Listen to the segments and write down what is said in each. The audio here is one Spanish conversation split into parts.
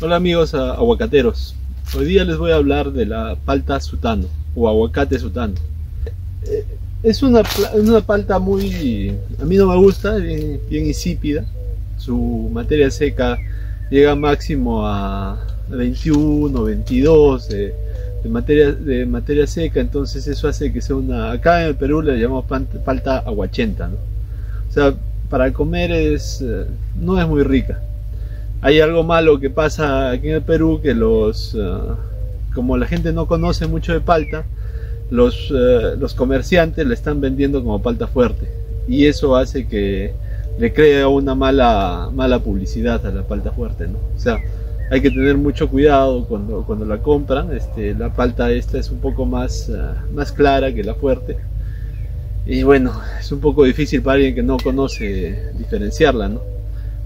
Hola amigos aguacateros, hoy día les voy a hablar de la palta sutano o aguacate sutano. Eh, es una, una palta muy, a mí no me gusta, bien, insípida, su materia seca llega máximo a 21, 22 de, materia, de materia seca, entonces eso hace que sea una, acá en el Perú le llamamos palta aguachenta, ¿no? o sea, para comer es, eh, no es muy rica hay algo malo que pasa aquí en el Perú que los ah, como la gente no conoce mucho de palta los, ah, los comerciantes le están vendiendo como palta fuerte. Y eso hace que le crea una mala mala publicidad a la palta fuerte no o sea hay que tener mucho cuidado cuando, cuando la compran. Este, la palta esta es un poco más, ah, más clara que la fuerte. Y bueno es un poco difícil para alguien que no conoce diferenciarla no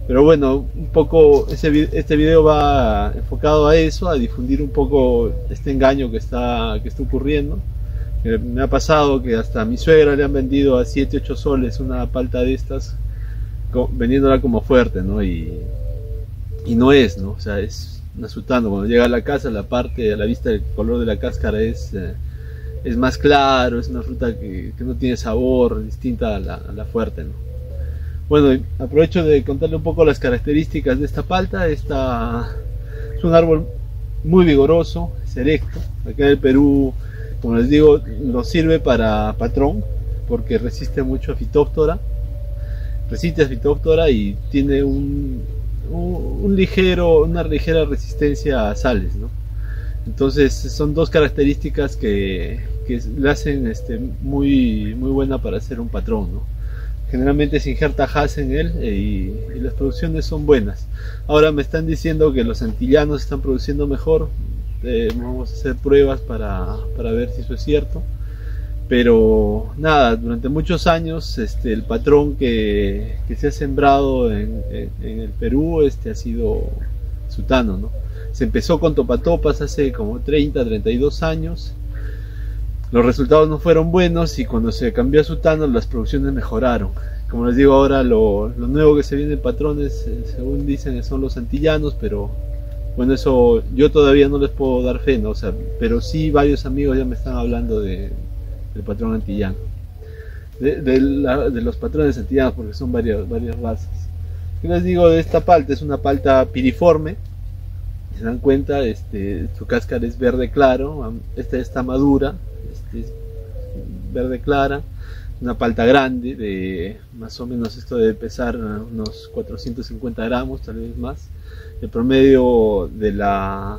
pero bueno, un poco ese, este video va enfocado a eso, a difundir un poco este engaño que está, que está ocurriendo. me ha pasado que hasta a mi suegra le han vendido a 7, 8 soles una palta de estas, vendiéndola como fuerte, ¿no? Y, y no es, ¿no? O sea, es asustando. Cuando llega a la casa, la parte, a la vista del color de la cáscara es, eh, es más claro, es una fruta que, que no tiene sabor, distinta a la, a la fuerte, ¿no? Bueno, aprovecho de contarle un poco las características de esta palta. Esta es un árbol muy vigoroso, es erecto. Acá en el Perú, como les digo, nos sirve para patrón porque resiste mucho a fitóptora. Resiste a fitóptora y tiene un, ligero, una ligera resistencia a sales, ¿no? Entonces son dos características que, que la hacen este, muy, muy buena para ser un patrón, ¿no? Generalmente se injerta Haas en él eh, y, las producciones son buenas. Ahora me están diciendo que los antillanos están produciendo mejor. Eh, vamos a hacer pruebas para, para, ver si eso es cierto. Pero nada, durante muchos años este, el patrón que, que se ha sembrado en, en, el Perú este, ha sido sutano. ¿no? Se empezó con topatopas hace como 30, 32 años los resultados no fueron buenos y cuando se cambió a Sutano las producciones mejoraron. Como les digo ahora, lo, nuevo que se viene en patrones, eh, según dicen, son los antillanos, pero bueno, eso yo todavía no les puedo dar fe, ¿no? O sea, pero sí varios amigos ya me están hablando de, del patrón antillano. De, los patrones antillanos, porque son varias, varias razas. ¿Qué les digo de esta palta? Es una palta piriforme. Se dan cuenta, este, su cáscara es verde claro, esta está madura, verde clara, una palta grande de más o menos esto debe pesar unos 450 gramos, tal vez más. El promedio de la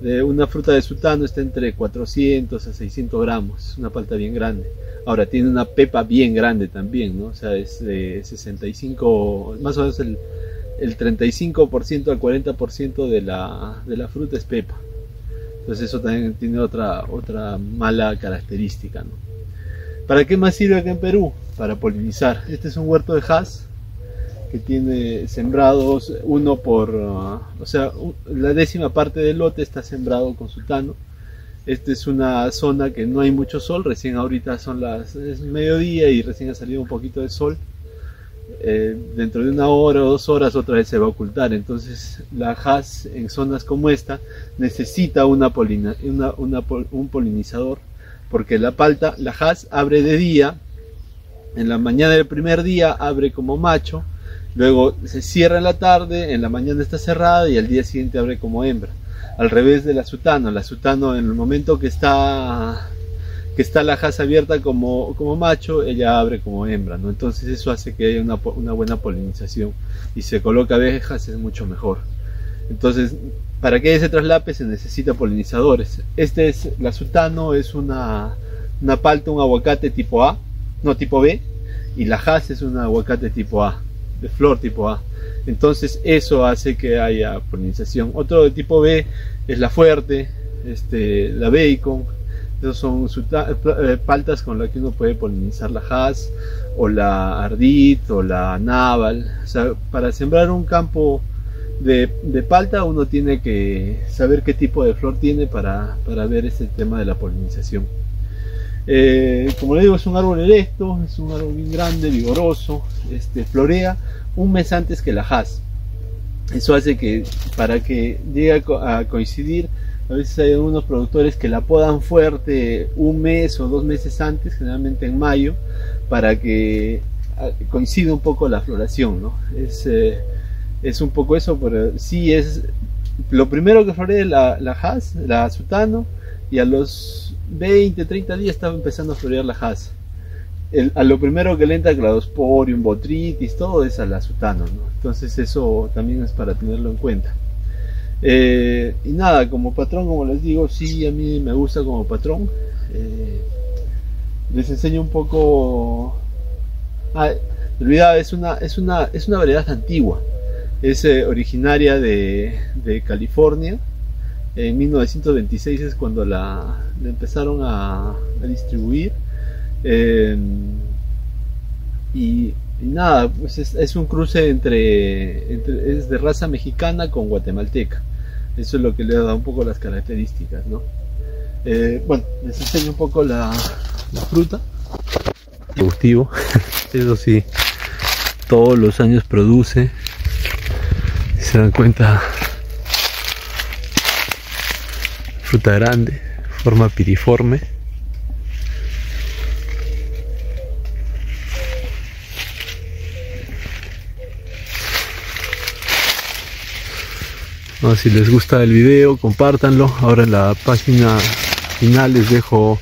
de una fruta de sultano está entre 400 a 600 gramos, una palta bien grande. Ahora tiene una pepa bien grande también, ¿no? O sea, es de 65, más o menos el, el 35% al 40% de la, de la fruta es pepa. Entonces eso también tiene otra, otra mala característica. ¿no? ¿Para qué más sirve acá en Perú? Para polinizar. Este es un huerto de Haas que tiene sembrados uno por, uh, o sea, la décima parte del lote está sembrado con sultano. Esta es una zona que no hay mucho sol, recién ahorita son las es mediodía y recién ha salido un poquito de sol. Eh, dentro de una hora o dos horas otra vez se va a ocultar. Entonces la haz en zonas como esta necesita una, polina, una, un polinizador porque la palta, la haz abre de día, en la mañana del primer día abre como macho, luego se cierra en la tarde, en la mañana está cerrada y al día siguiente abre como hembra. Al revés de la sutano, la sutano en el momento que está que está la jasa abierta como, como macho, ella abre como hembra, ¿no? Entonces eso hace que haya una, buena polinización y se coloca abejas es mucho mejor. Entonces, para que ese traslape se necesita polinizadores. Este es la sultano, es una, una palta, un aguacate tipo A, no tipo B, y la jasa es un aguacate tipo A, de flor tipo A. Entonces eso hace que haya polinización. Otro de tipo B es la fuerte, este, la bacon, esos son eh, paltas con las que uno puede polinizar la Haas o la Ardit o la Naval. Para sembrar un campo de, palta uno tiene que saber qué tipo de flor tiene para, ver ese tema de la polinización. Eh, como le digo, es un árbol erecto, es un árbol bien grande, vigoroso, este, florea un mes antes que la Haas. Eso hace que para que llegue a coincidir, a veces hay algunos productores que la podan fuerte un mes o dos meses antes, generalmente en mayo, para que ah, coincida un poco la floración, ¿no? Es, eh, es un poco eso, pero sí es lo primero que florece la, la Haas, la Azutano, y a los 20, 30 días estaba empezando a florear la Haas. a lo primero que le entra cladosporium, botritis, todo es al azutano, ¿no? Entonces eso también es para tenerlo en cuenta. Eh, y nada, como patrón, como les digo, sí, a mí me gusta como patrón. Eh, les enseño un poco... Ah, es una, es, una, es una variedad antigua. Es eh, originaria de, de California en 1926 es cuando la, empezaron a, distribuir. Em, y, nada, pues es, un cruce entre, es de raza mexicana con guatemalteca. Eso es lo que le da un poco las características, ¿no? Eh, bueno, les enseño un poco la, la fruta. Productivo, eso sí, todos los años produce. Si se dan cuenta, fruta grande, forma piriforme. Si les gusta el video, compártanlo. Ahora en la página final les dejo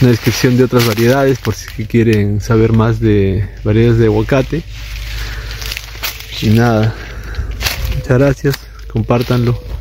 una descripción de otras variedades por si quieren saber más de variedades de aguacate. Y nada, muchas gracias, compártanlo.